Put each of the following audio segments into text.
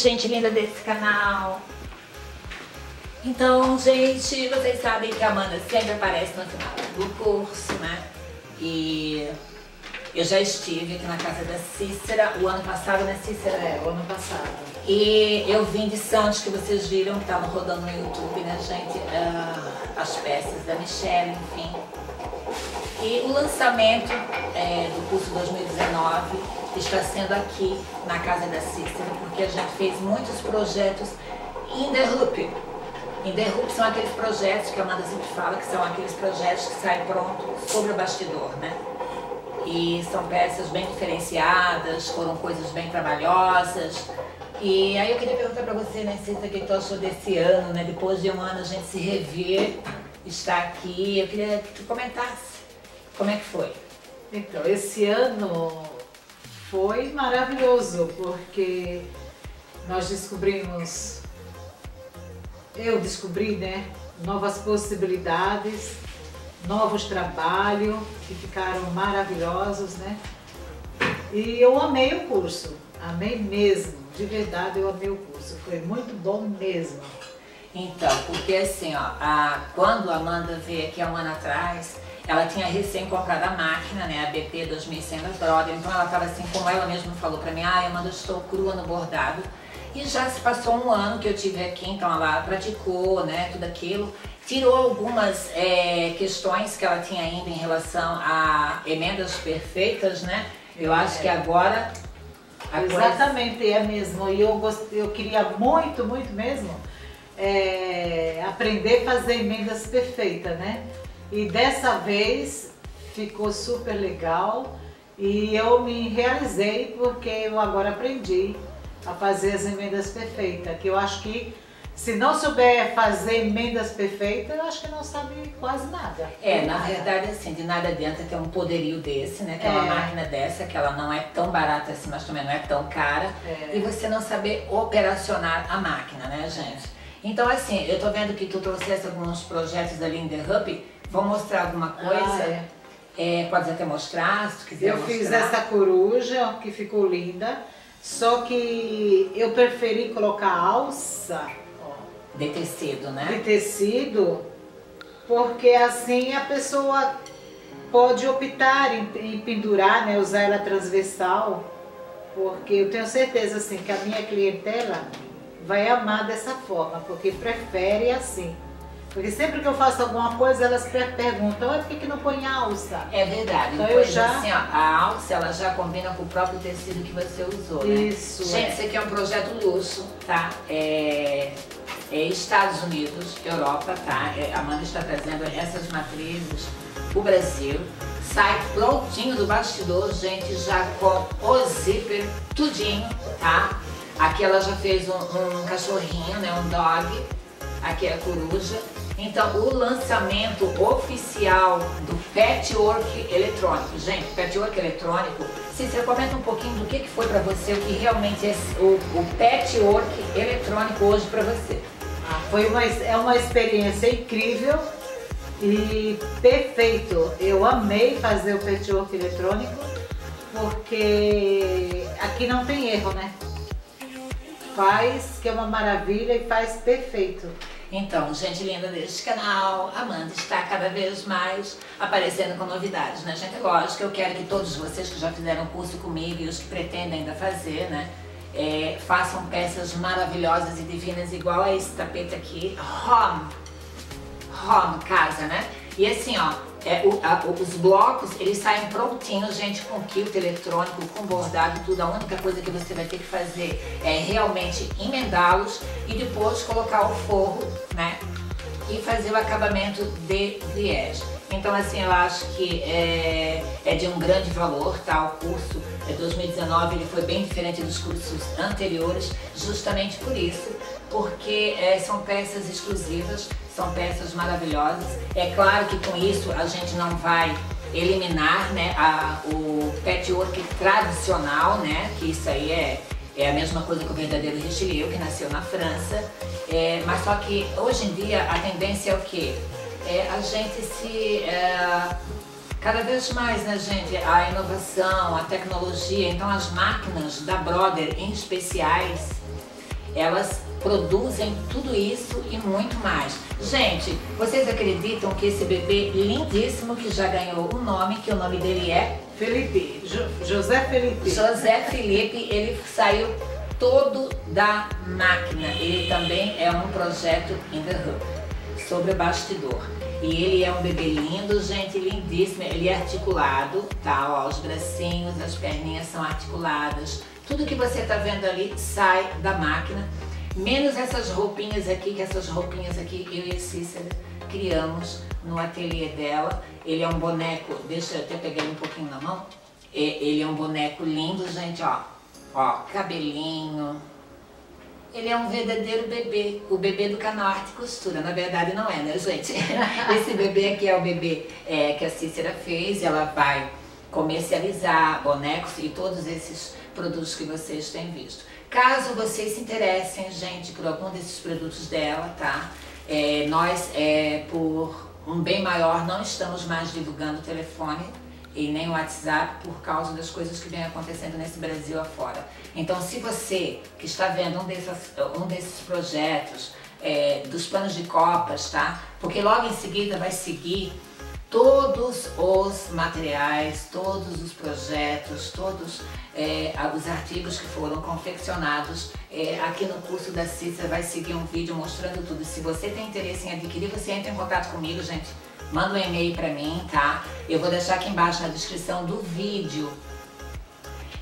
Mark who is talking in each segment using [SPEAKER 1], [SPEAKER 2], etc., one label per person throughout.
[SPEAKER 1] Gente linda desse canal. Então, gente, vocês sabem que a Amanda sempre aparece no final do curso, né? E eu já estive aqui na casa da Cícera o ano passado, né, Cícera?
[SPEAKER 2] É, o ano passado.
[SPEAKER 1] E eu vim de Santos, que vocês viram, que estavam rodando no YouTube, né, gente? Uh, as peças da Michelle, enfim. E o lançamento é, do curso 2019 está sendo aqui na casa da Cícera, porque gente fez muitos projetos in the são aqueles projetos que a Amanda sempre fala, que são aqueles projetos que saem pronto sobre o bastidor, né? E são peças bem diferenciadas, foram coisas bem trabalhosas. E aí eu queria perguntar para você, né, Cícera, o que tu achou desse ano, né? Depois de um ano a gente se rever, estar aqui. Eu queria que tu comentasse como é que foi?
[SPEAKER 2] Então, esse ano foi maravilhoso, porque nós descobrimos, eu descobri, né, novas possibilidades, novos trabalhos que ficaram maravilhosos, né? E eu amei o curso, amei mesmo, de verdade eu amei o curso, foi muito bom mesmo.
[SPEAKER 1] Então, porque assim, ó, a, quando a Amanda veio aqui há um ano atrás, ela tinha recém comprado a máquina, né, a BP 2100 da Brother, então ela estava assim, como ela mesma falou para mim, ah, Amanda, estou crua no bordado. E já se passou um ano que eu tive aqui, então ela praticou, né, tudo aquilo. Tirou algumas é, questões que ela tinha ainda em relação a emendas perfeitas, né? Eu acho que é. agora...
[SPEAKER 2] Exatamente, coisa... é mesmo. E eu, gost... eu queria muito, muito mesmo é, aprender a fazer emendas perfeitas, né? E dessa vez ficou super legal e eu me realizei porque eu agora aprendi a fazer as emendas perfeitas, que eu acho que se não souber fazer emendas perfeitas, eu acho que não sabe quase nada.
[SPEAKER 1] É, na verdade, assim, de nada adianta ter um poderio desse, né? Ter é. uma máquina dessa, que ela não é tão barata assim, mas também não é tão cara. É. E você não saber operacionar a máquina, né, gente? Então, assim, eu tô vendo que tu trouxesse alguns projetos ali em The Hub Vou mostrar alguma coisa? Ah, é. é. pode até mostrar, se tu quiser
[SPEAKER 2] Eu
[SPEAKER 1] mostrar.
[SPEAKER 2] fiz essa coruja, que ficou linda. Só que eu preferi colocar alça.
[SPEAKER 1] De tecido, né?
[SPEAKER 2] De tecido, porque assim a pessoa pode optar em, em pendurar, né? Usar ela transversal. Porque eu tenho certeza assim que a minha clientela vai amar dessa forma, porque prefere assim. Porque sempre que eu faço alguma coisa, elas perguntam, por que, que não põe alça?
[SPEAKER 1] É verdade. Então eu já... assim, ó, a alça ela já combina com o próprio tecido que você usou, né?
[SPEAKER 2] Isso.
[SPEAKER 1] Gente, é. isso aqui é um projeto luxo, tá? É, é Estados Unidos, Europa, tá? É, a Amanda está trazendo essas matrizes o Brasil. Sai prontinho do bastidor, gente, já com o zíper, tudinho, tá? Aqui ela já fez um, um cachorrinho, né? Um dog. Aqui é a coruja. Então, o lançamento oficial do patchwork eletrônico. Gente, patchwork eletrônico, Cícera, comenta um pouquinho do que, foi para você, o que realmente é o, o patchwork eletrônico hoje para você.
[SPEAKER 2] Ah, foi uma, é uma experiência incrível e perfeito. Eu amei fazer o patchwork eletrônico porque aqui não tem erro, né? Faz, que é uma maravilha e faz perfeito.
[SPEAKER 1] Então, gente linda deste canal, Amanda está cada vez mais aparecendo com novidades, né, gente? Lógico, eu quero que todos vocês que já fizeram curso comigo e os que pretendem ainda fazer, né, é, façam peças maravilhosas e divinas, igual a esse tapete aqui, Home, Home, casa, né? E assim, ó, é, o, a, os blocos, eles saem prontinhos, gente, com quilt eletrônico, com bordado, tudo. A única coisa que você vai ter que fazer é realmente emendá-los e depois colocar o forro, né? E fazer o acabamento de liege. Então, assim, eu acho que é, é de um grande valor, tá? O curso é 2019, ele foi bem diferente dos cursos anteriores, justamente por isso, porque é, são peças exclusivas, são peças maravilhosas. É claro que com isso a gente não vai eliminar né, a, o patchwork tradicional, né, que isso aí é, é a mesma coisa que o verdadeiro Richelieu, que nasceu na França. É, mas só que hoje em dia a tendência é o quê? É a gente se... É, cada vez mais, né, gente, a inovação, a tecnologia, então as máquinas da Brother em especiais, elas produzem tudo isso e muito mais. Gente, vocês acreditam que esse bebê lindíssimo que já ganhou um nome, que o nome dele é
[SPEAKER 2] Felipe, jo José Felipe.
[SPEAKER 1] José Felipe, ele saiu todo da máquina. Ele também é um projeto in the hub, sobre o bastidor. E ele é um bebê lindo, gente, lindíssimo. Ele é articulado, tá? Ó, os bracinhos, as perninhas são articuladas. Tudo que você tá vendo ali sai da máquina. Menos essas roupinhas aqui, que essas roupinhas aqui eu e a Cícera criamos no ateliê dela. Ele é um boneco, deixa eu até pegar ele um pouquinho na mão. Ele é um boneco lindo, gente, ó. Ó, cabelinho. Ele é um verdadeiro bebê, o bebê do Canorte Costura. Na verdade não é, né, gente? Esse bebê aqui é o bebê é, que a Cícera fez. Ela vai comercializar bonecos e todos esses produtos que vocês têm visto. Caso vocês se interessem, gente, por algum desses produtos dela, tá? É, nós, é, por um bem maior, não estamos mais divulgando o telefone e nem o WhatsApp por causa das coisas que vem acontecendo nesse Brasil afora. Então, se você que está vendo um desses, um desses projetos, é, dos panos de copas, tá? Porque logo em seguida vai seguir todos os materiais, todos os projetos, todos é, os artigos que foram confeccionados é, aqui no curso da Cícera vai seguir um vídeo mostrando tudo. Se você tem interesse em adquirir, você entra em contato comigo, gente. Manda um e-mail para mim, tá? Eu vou deixar aqui embaixo na descrição do vídeo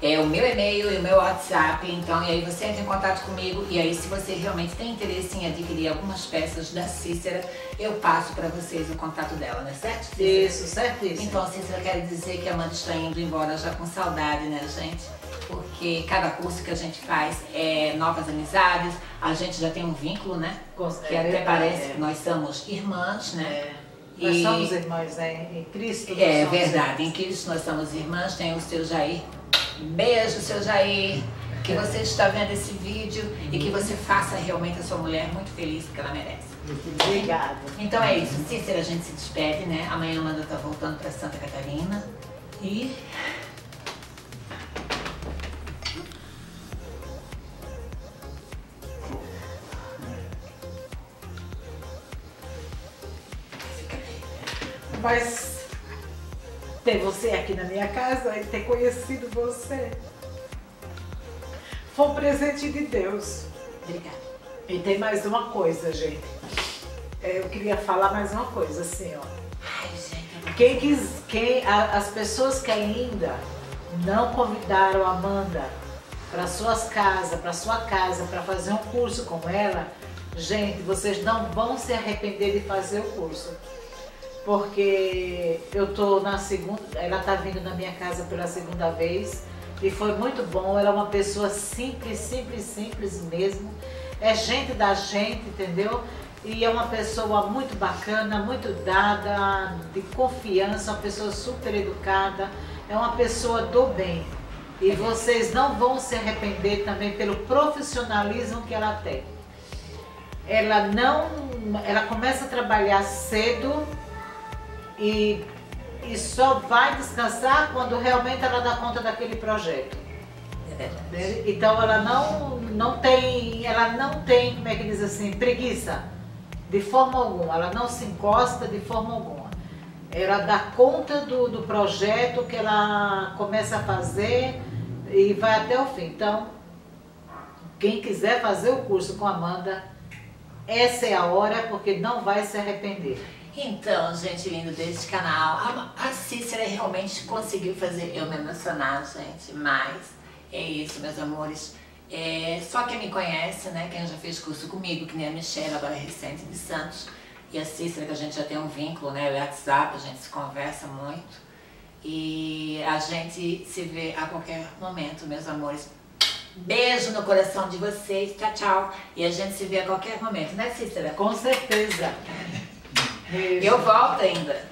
[SPEAKER 1] é o meu e-mail e o meu WhatsApp, então, e aí você entra em contato comigo e aí se você realmente tem interesse em adquirir algumas peças da Cícera, eu passo para vocês o contato dela, né? Certo,
[SPEAKER 2] Cícera? Isso, certíssimo.
[SPEAKER 1] Então, Cícera, quero dizer que a Amanda está indo embora já com saudade, né, gente? Porque cada curso que a gente faz é novas amizades, a gente já tem um vínculo, né? Com que é até parece é. que nós somos irmãs, né? É.
[SPEAKER 2] Nós e... somos irmãs, né? Em Cristo.
[SPEAKER 1] É verdade, irmãs. em Cristo nós somos irmãs, tem o seu Jair Beijo, seu Jair. Que você está vendo esse vídeo e que você faça realmente a sua mulher muito feliz, porque ela merece.
[SPEAKER 2] Obrigada.
[SPEAKER 1] Então é isso. Cícera, a gente se despede, né? Amanhã a Amanda tá voltando para Santa Catarina. E
[SPEAKER 2] Mas ter você aqui na minha casa e ter conhecido você. Foi um presente de Deus.
[SPEAKER 1] Obrigada.
[SPEAKER 2] E tem mais uma coisa, gente. É, eu queria falar mais uma coisa, assim, ó.
[SPEAKER 1] Ai, gente.
[SPEAKER 2] Quem quis, quem, a, as pessoas que ainda não convidaram a Amanda para suas casas, para sua casa, para fazer um curso com ela, gente, vocês não vão se arrepender de fazer o curso porque eu tô na segunda, ela tá vindo na minha casa pela segunda vez e foi muito bom. Ela é uma pessoa simples, simples, simples mesmo. É gente da gente, entendeu? E é uma pessoa muito bacana, muito dada, de confiança, uma pessoa super educada, é uma pessoa do bem. E vocês não vão se arrepender também pelo profissionalismo que ela tem. Ela não, ela começa a trabalhar cedo, e, e só vai descansar quando realmente ela dá conta daquele projeto. É então ela não, não tem, ela não tem, como é que diz assim, preguiça de forma alguma, ela não se encosta de forma alguma. Ela dá conta do, do projeto que ela começa a fazer e vai até o fim. Então, quem quiser fazer o curso com a Amanda, essa é a hora porque não vai se arrepender.
[SPEAKER 1] Então, gente linda deste canal, a Cícera realmente conseguiu fazer eu me emocionar, gente, mas é isso, meus amores. É, só quem me conhece, né, quem já fez curso comigo, que nem a Michelle, agora é recente de Santos, e a Cícera, que a gente já tem um vínculo, né, o WhatsApp, a gente se conversa muito. E a gente se vê a qualquer momento, meus amores. Beijo no coração de vocês, tchau, tchau. E a gente se vê a qualquer momento, né, Cícera?
[SPEAKER 2] Com certeza.
[SPEAKER 1] Eu volto ainda.